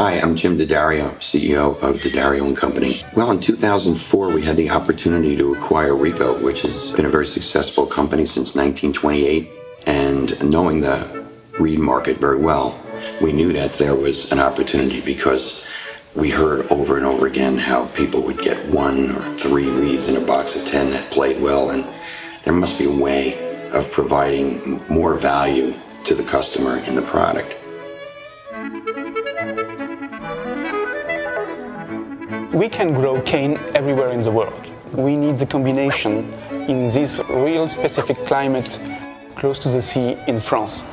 Hi, I'm Jim D'Addario, CEO of D'Addario Company. Well, in 2004, we had the opportunity to acquire Rico, which has been a very successful company since 1928. And knowing the reed market very well, we knew that there was an opportunity because we heard over and over again how people would get one or three reeds in a box of 10 that played well, and there must be a way of providing more value to the customer in the product. We can grow cane everywhere in the world. We need the combination in this real specific climate close to the sea in France.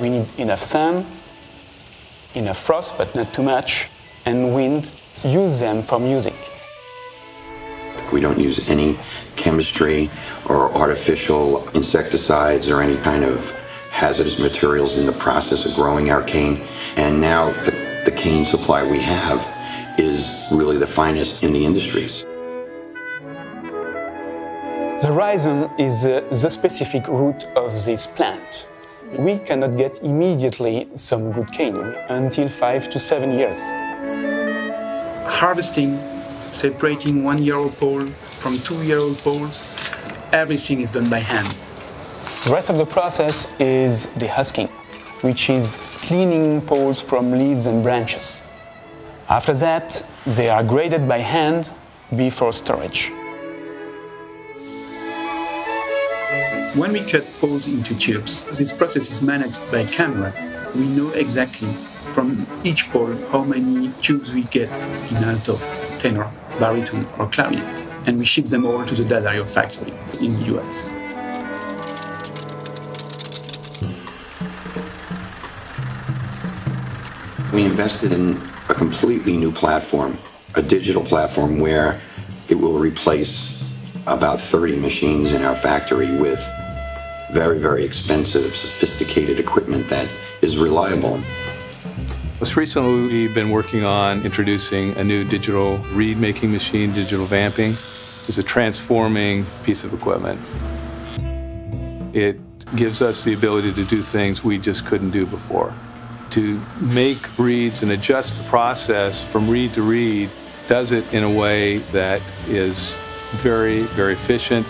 We need enough sun, enough frost, but not too much, and wind. Use them for music. We don't use any chemistry or artificial insecticides or any kind of hazardous materials in the process of growing our cane. And now the, the cane supply we have is really the finest in the industries. The rhizome is uh, the specific root of this plant. We cannot get immediately some good cane until five to seven years. Harvesting, separating one year old pole from two year old poles, everything is done by hand. The rest of the process is the husking, which is cleaning poles from leaves and branches. After that, they are graded by hand before storage. When we cut poles into tubes, this process is managed by camera. We know exactly from each pole how many tubes we get in alto, tenor, baritone, or clarinet, and we ship them all to the D'Addario factory in the US. We invested in a completely new platform, a digital platform where it will replace about 30 machines in our factory with very, very expensive, sophisticated equipment that is reliable. Most recently, we've been working on introducing a new digital reed making machine, digital vamping. It's a transforming piece of equipment. It gives us the ability to do things we just couldn't do before to make reeds and adjust the process from reed to reed does it in a way that is very, very efficient.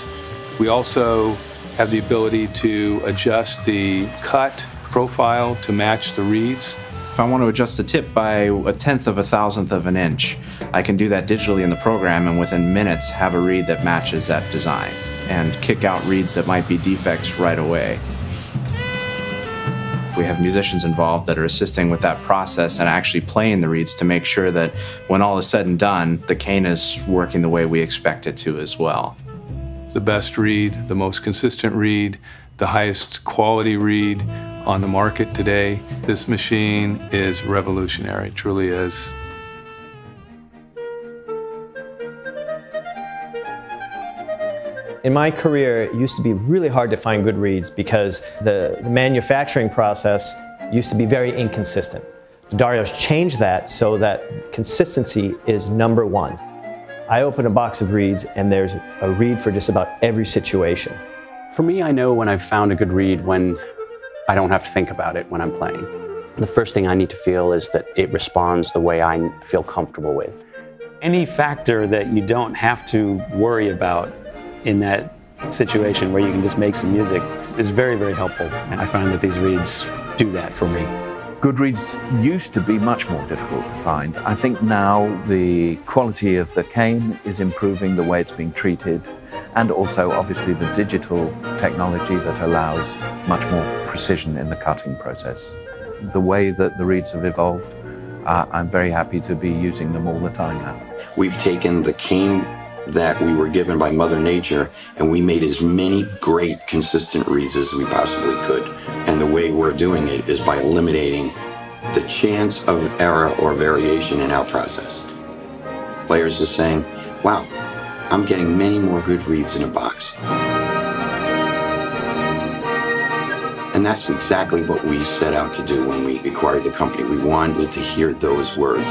We also have the ability to adjust the cut profile to match the reeds. If I want to adjust the tip by a tenth of a thousandth of an inch, I can do that digitally in the program and within minutes have a reed that matches that design and kick out reeds that might be defects right away. We have musicians involved that are assisting with that process and actually playing the reeds to make sure that when all is said and done, the cane is working the way we expect it to as well. The best reed, the most consistent reed, the highest quality reed on the market today. This machine is revolutionary, truly is. In my career, it used to be really hard to find good reeds because the, the manufacturing process used to be very inconsistent. D'Addario's changed that so that consistency is number one. I open a box of reeds and there's a reed for just about every situation. For me, I know when I've found a good reed when I don't have to think about it when I'm playing. The first thing I need to feel is that it responds the way I feel comfortable with. Any factor that you don't have to worry about in that situation where you can just make some music is very, very helpful. And I find that these reeds do that for me. Good reeds used to be much more difficult to find. I think now the quality of the cane is improving, the way it's being treated, and also obviously the digital technology that allows much more precision in the cutting process. The way that the reeds have evolved, uh, I'm very happy to be using them all the time now. We've taken the cane that we were given by Mother Nature, and we made as many great, consistent reeds as we possibly could. And the way we're doing it is by eliminating the chance of error or variation in our process. Players are saying, wow, I'm getting many more good reeds in a box. And that's exactly what we set out to do when we acquired the company. We wanted to hear those words